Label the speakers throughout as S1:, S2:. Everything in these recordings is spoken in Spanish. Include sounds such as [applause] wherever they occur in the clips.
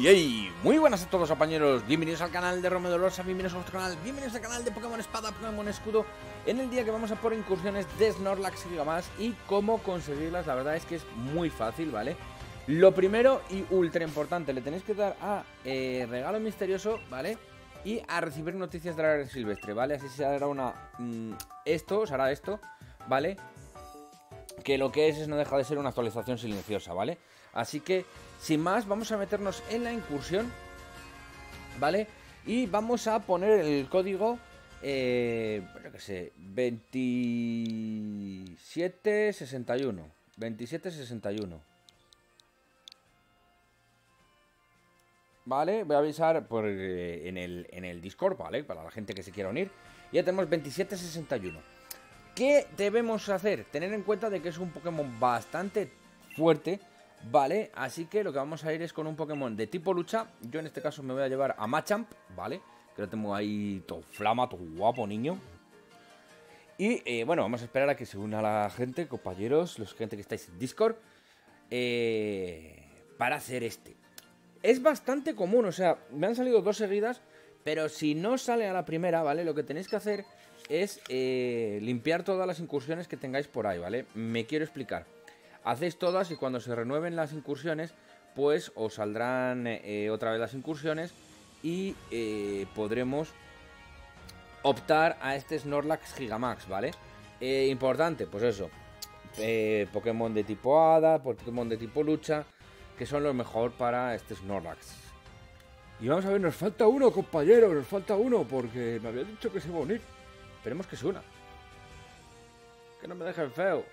S1: Hey, muy buenas a todos compañeros, bienvenidos al canal de Romeo Dolorosa, bienvenidos a nuestro canal, bienvenidos al canal de Pokémon Espada, Pokémon Escudo En el día que vamos a por incursiones de Snorlax y más y cómo conseguirlas, la verdad es que es muy fácil, ¿vale? Lo primero y ultra importante, le tenéis que dar a eh, regalo misterioso, ¿vale? Y a recibir noticias de la red silvestre, ¿vale? Así se hará una... Mm, esto, se hará esto, ¿vale? Que lo que es es no deja de ser una actualización silenciosa, ¿vale? Así que sin más, vamos a meternos en la incursión, ¿vale? Y vamos a poner el código, eh, bueno, que sé, 2761. 2761. ¿Vale? Voy a avisar por, eh, en, el, en el Discord, ¿vale? Para la gente que se quiera unir. Ya tenemos 2761. ¿Qué debemos hacer? Tener en cuenta de que es un Pokémon bastante fuerte Vale, así que lo que vamos a ir es con un Pokémon de tipo lucha. Yo en este caso me voy a llevar a Machamp, ¿vale? Que lo tengo ahí todo flama, todo guapo, niño. Y eh, bueno, vamos a esperar a que se una la gente, compañeros, los gente que estáis en Discord, eh, para hacer este. Es bastante común, o sea, me han salido dos seguidas, pero si no sale a la primera, ¿vale? Lo que tenéis que hacer es eh, limpiar todas las incursiones que tengáis por ahí, ¿vale? Me quiero explicar. Hacéis todas y cuando se renueven las incursiones, pues os saldrán eh, otra vez las incursiones y eh, podremos optar a este Snorlax Gigamax, ¿vale? Importante, pues eso, Pokémon de tipo Hada, Pokémon de tipo Lucha, que son los mejor para este Snorlax. Y vamos a ver, nos falta uno, compañero, nos falta uno, porque me había dicho que se iba a unir. Esperemos que se una. Que no me dejen feo.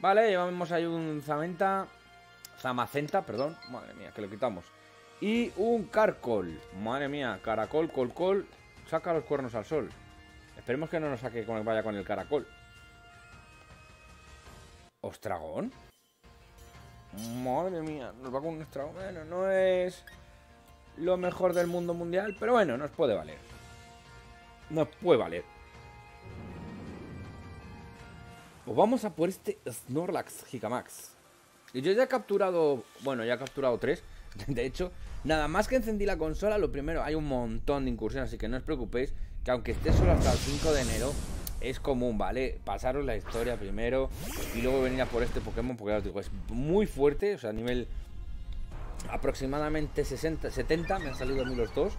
S1: Vale, llevamos ahí un Zamenta. Zamacenta, perdón. Madre mía, que lo quitamos. Y un Carcol. Madre mía, caracol, col, col. Saca los cuernos al sol. Esperemos que no nos saque con vaya con el caracol. ¿Ostragón? Madre mía, nos va con un ostragón. Bueno, no es lo mejor del mundo mundial, pero bueno, nos puede valer. Nos puede valer. Pues vamos a por este Snorlax Gigamax. Y yo ya he capturado, bueno, ya he capturado tres. [laughs] De hecho, nada más que encendí la consola, lo primero, hay un montón de incursiones, así que no os preocupéis, que aunque esté solo hasta el 5 de enero, es común, ¿vale? Pasaros la historia primero y luego venir a por este Pokémon, porque ya os digo, es muy fuerte, o sea, a nivel aproximadamente 60, 70, me han salido a mí los dos.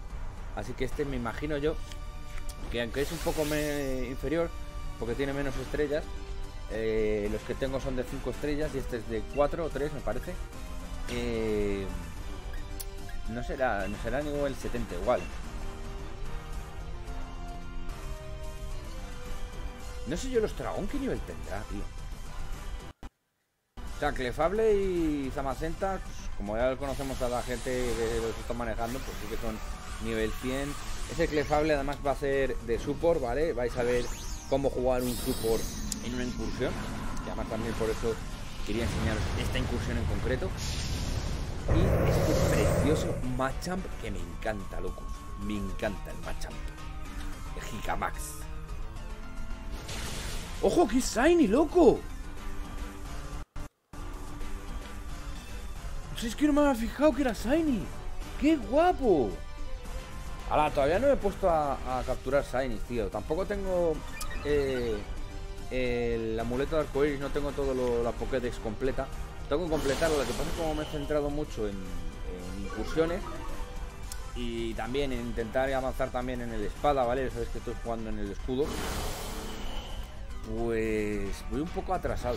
S1: Así que este me imagino yo que aunque es un poco inferior, porque tiene menos estrellas, eh, los que tengo son de 5 estrellas y este es de 4 o 3 me parece. Eh, no será, no será nivel 70 igual. No sé yo los dragón qué nivel tendrá, tío. O sea, Clefable y Zamacenta, pues, como ya conocemos a la gente que los está manejando, pues sí que son nivel 100. Ese Clefable además va a ser de support, ¿vale? Vais a ver cómo jugar un support en una incursión. Y además también por eso quería enseñaros esta incursión en concreto. Y este precioso Machamp que me encanta, locos. Me encanta el Machamp. El Gigamax. ¡Ojo, que es Shiny, loco! Pues es que no me había fijado que era Shiny. ¡Qué guapo! Ahora, todavía no me he puesto a, capturar Shiny, tío. Tampoco tengo eh, el amuleto de arcoiris no tengo todo lo, la Pokédex completa. Tengo que completarlo, lo que pasa es como me he centrado mucho en, incursiones y también en intentar avanzar también en el espada, ¿vale? Sabes que estoy jugando en el escudo. Pues voy un poco atrasado.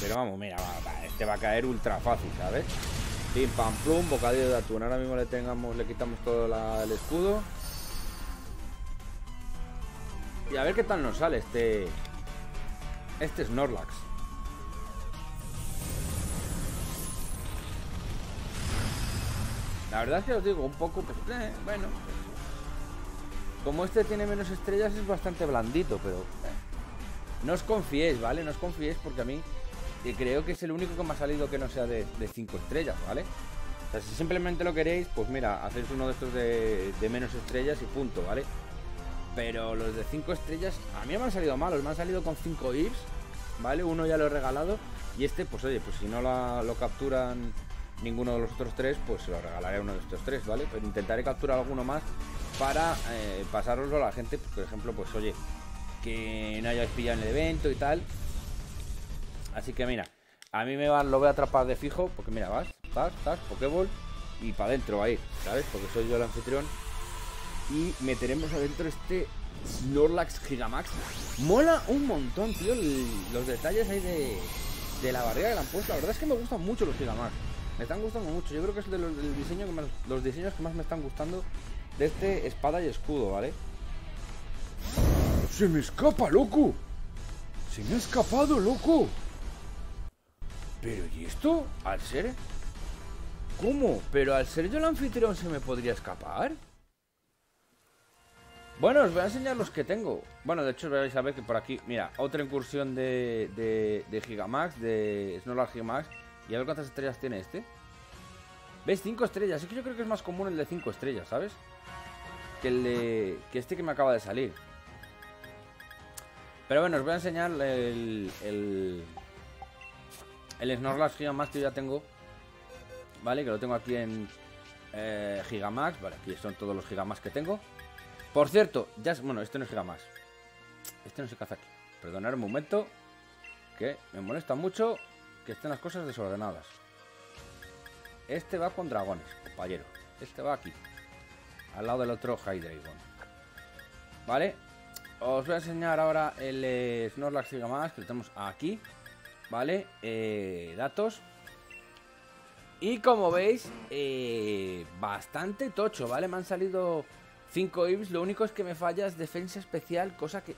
S1: Pero vamos, mira, este va a caer ultra fácil, ¿sabes? Pim pam plum, bocadillo de atún. Ahora mismo le tengamos, le quitamos todo el escudo. Y a ver qué tal nos sale este este es Snorlax. La verdad es que os digo, un poco, pues, eh, bueno. Como este tiene menos estrellas es bastante blandito, pero... Eh, no os confiéis, ¿vale? No os confiéis porque a mí eh, creo que es el único que me ha salido que no sea de 5 estrellas, ¿vale? O sea, si simplemente lo queréis, pues mira, hacéis uno de estos de, menos estrellas y punto, ¿vale? Pero los de 5 estrellas, a mí me han salido malos, me han salido con 5 IVs, ¿vale? Uno ya lo he regalado y este, pues oye, pues si no lo capturan ninguno de los otros tres, pues se lo regalaré a uno de estos tres, ¿vale? Pero intentaré capturar alguno más para eh, a la gente, por ejemplo, pues oye, que no hayáis pillado en el evento y tal. Así que mira, a mí me va, lo voy a atrapar de fijo, porque mira, vas, vas, vas, Pokéball y para adentro va a ir, ¿sabes? Porque soy yo el anfitrión. Y meteremos adentro este Snorlax Gigamax. Mola un montón, tío, los detalles ahí de, de la barrera que le han puesto. La verdad es que me gustan mucho los Gigamax. Me están gustando mucho. Yo creo que es de los, diseño que los diseños que más me están gustando de este espada y escudo, ¿vale? ¡Se me escapa, loco! ¡Se me ha escapado, loco! Pero ¿y esto? ¿Al ser? ¿Cómo? ¿Pero al ser yo el anfitrión se me podría escapar? Bueno, os voy a enseñar los que tengo. Bueno, de hecho vais a ver que por aquí, mira, otra incursión de, de, de Gigamax, de Snorlax Gigamax. Y a ver cuántas estrellas tiene este. ¿Ves? 5 estrellas. Es que yo creo que es más común el de 5 estrellas, ¿sabes? Que el de... Que este que me acaba de salir. Pero bueno, os voy a enseñar el... El, el Snorlax Gigamax que yo ya tengo. ¿Vale? Que lo tengo aquí en eh, Gigamax. Vale, aquí son todos los Gigamax que tengo. Por cierto, ya... Bueno, este no es Gigamax. Este no se caza aquí. Perdonad un momento. Que me molesta mucho que estén las cosas desordenadas. Este va con dragones, compañero. Este va aquí. Al lado del otro Hydreigon. ¿Vale? Os voy a enseñar ahora el eh, Snorlax Gigamax que lo tenemos aquí. ¿Vale? Eh, datos. Y como veis, eh, bastante tocho, ¿vale? Me han salido 5 IVs. Lo único es que me falla es defensa especial, cosa que...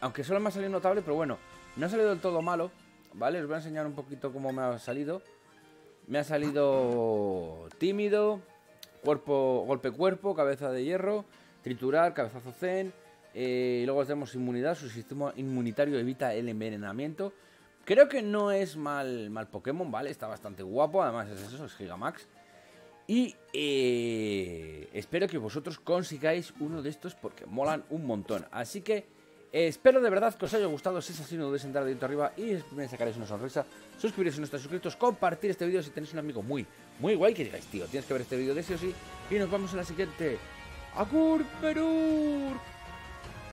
S1: Aunque solo me ha salido notable, pero bueno, no ha salido del todo malo, ¿vale? Os voy a enseñar un poquito cómo me ha salido. Me ha salido tímido, cuerpo, golpe cuerpo, cabeza de hierro, triturar, cabezazo zen. Eh, luego tenemos inmunidad, su sistema inmunitario evita el envenenamiento. Creo que no es mal, mal Pokémon, ¿vale? Está bastante guapo, además es eso, es Gigamax. Y eh, espero que vosotros consigáis uno de estos porque molan un montón. Así que espero de verdad que os haya gustado. Si es así, no dudéis en dedito arriba y me sacaréis una sonrisa. Suscribiros si no estáis suscritos, compartir este vídeo si tenéis un amigo muy, muy guay que digáis, tío, tienes que ver este vídeo de sí o sí. Y nos vemos en la siguiente. ¡Agur!